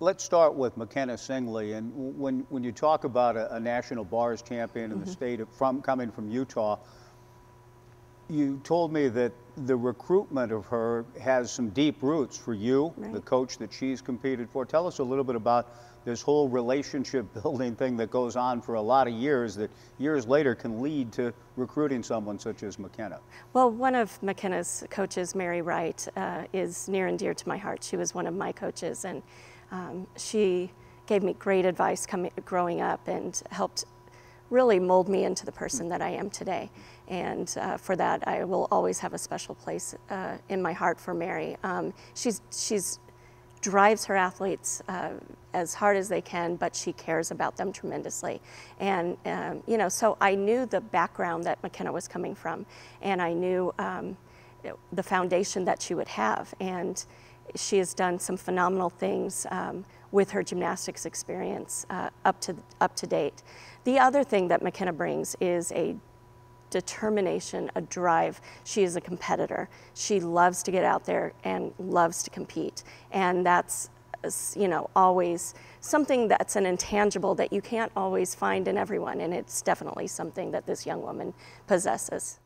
let's start with McKenna Singley. And when, when you talk about a, a national bars champion in mm -hmm. the mm-hmm. state of, from coming from Utah, you told me that the recruitment of her has some deep roots for you, right. the coach that she's competed for. Tell us a little bit about this whole relationship building thing that goes on for a lot of years that years later can lead to recruiting someone such as McKenna. Well, one of McKenna's coaches, Mary Wright, uh, is near and dear to my heart. She was one of my coaches, and um, she gave me great advice coming, growing up and helped really mold me into the person that I am today. And uh, for that, I will always have a special place uh, in my heart for Mary. Um, she's, she's drives her athletes uh, as hard as they can, but she cares about them tremendously. And, um, you know, so I knew the background that McKenna was coming from, and I knew um, the foundation that she would have. And she has done some phenomenal things um, with her gymnastics experience uh, up, to, up to date. The other thing that McKenna brings is a determination, a drive. She is a competitor. She loves to get out there and loves to compete. And that's, you know, always something that's an intangible that you can't always find in everyone. And it's definitely something that this young woman possesses.